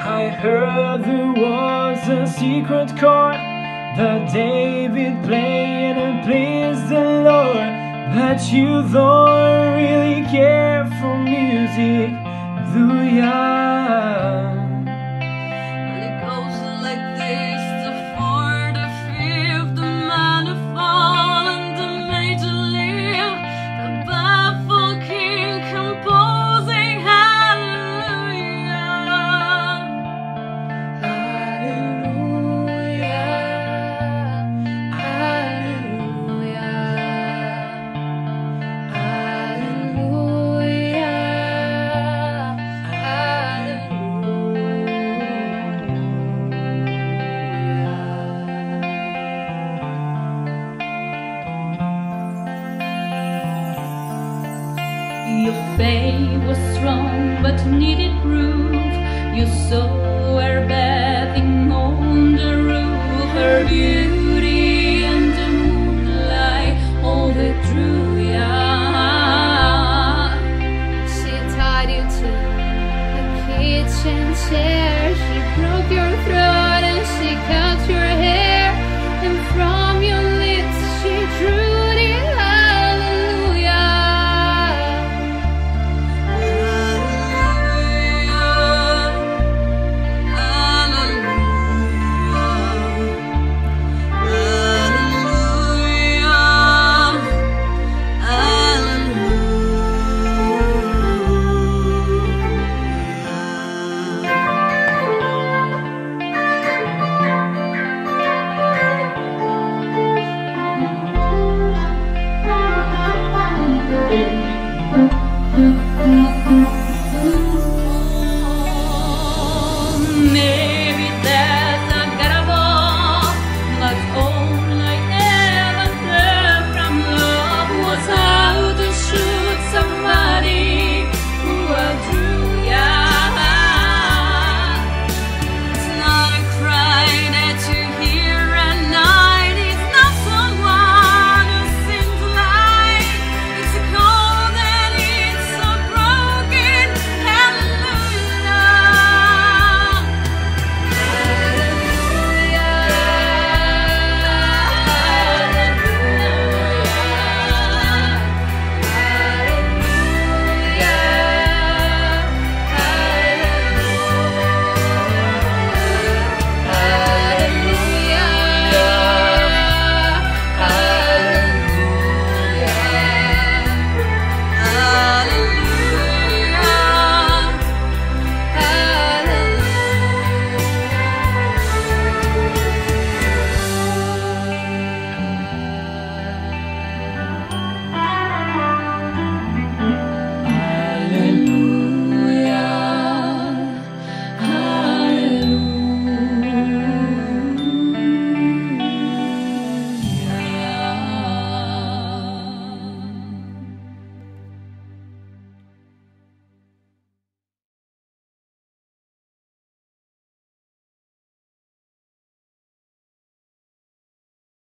I heard there was a secret chord that David played and pleased the Lord. That you don't really care for music, do ya? Your faith was strong but needed proof. You saw her bathing on